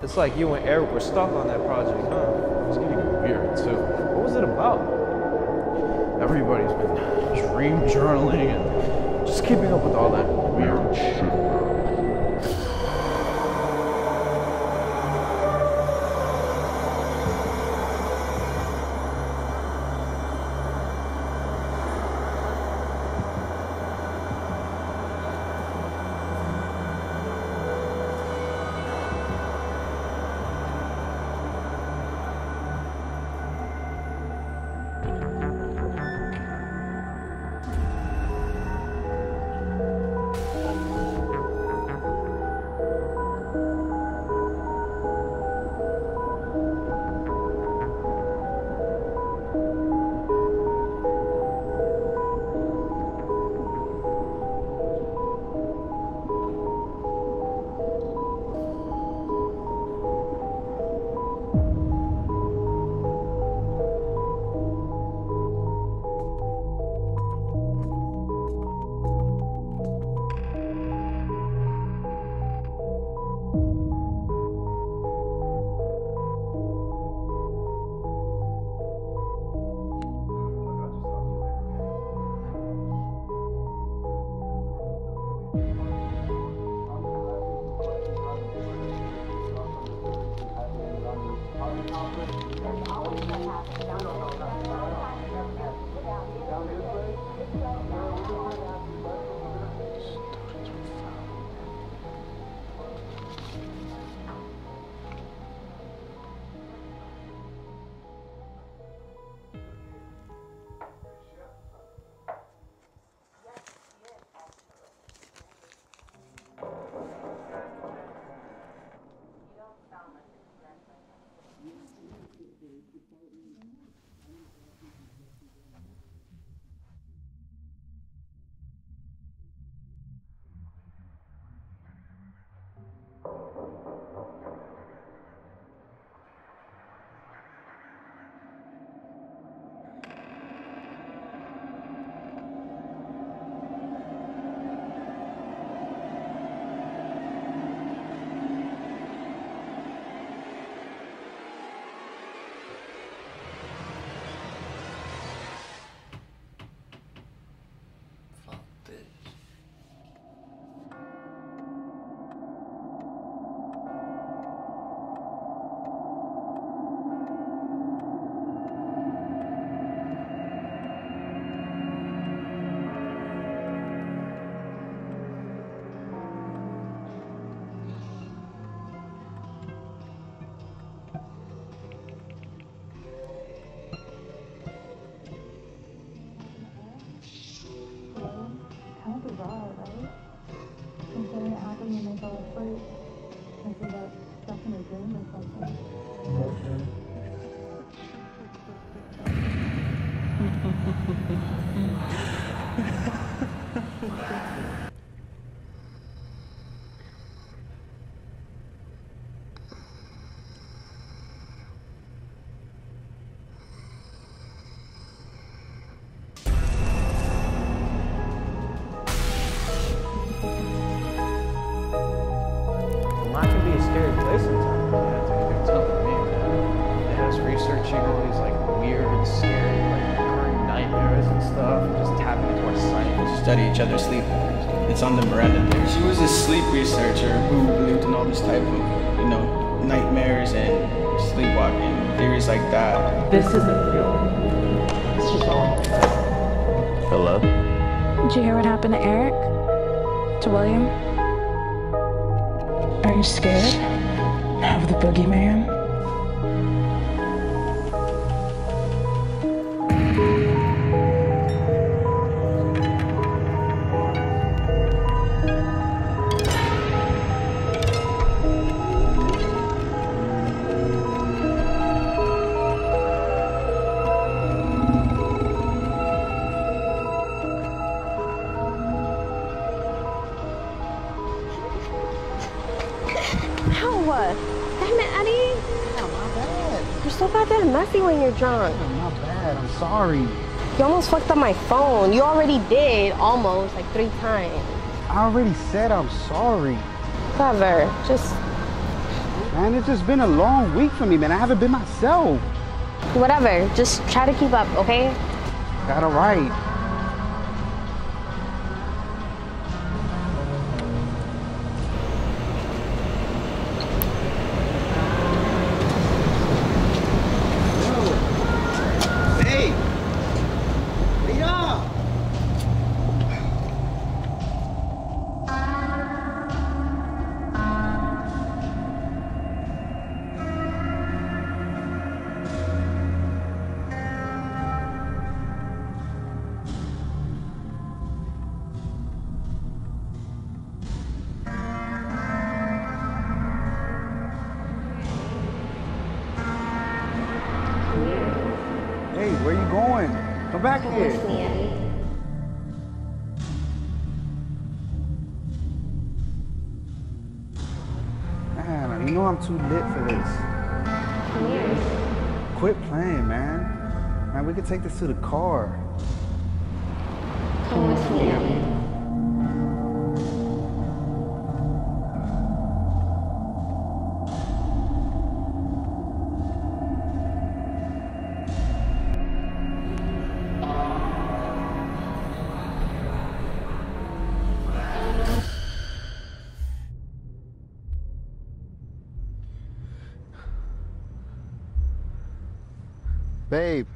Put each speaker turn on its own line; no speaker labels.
It's like you and Eric were stuck on that project, huh?
It was getting weird too.
What was it about?
Everybody's been dream journaling and just keeping up with all that weird shit.
Fuck
fell. I see that in a dream or something.
Study each other's sleep. It's on the Miranda thing. She was a sleep researcher who believed in all this type of, you know, nightmares and sleepwalking theories like that.
This isn't real. It's just all.
Hello?
Did you hear what happened to Eric? To William? Are you scared of the boogeyman?
Damn it, Eddie.
Yeah, my bad.
You're so goddamn messy when you're drunk.
Yeah, my bad. I'm sorry.
You almost fucked up my phone. You already did, almost, like three times.
I already said I'm sorry.
Whatever. Just,
Man,
Man, it's just been a long week for me, man. I haven't been myself.
Whatever. Just try to keep up, okay?
Got it right. Come back here. Man, you know I'm too lit for this. Quit playing, man. Man, we could take this to the car.
Come with me,
Babe,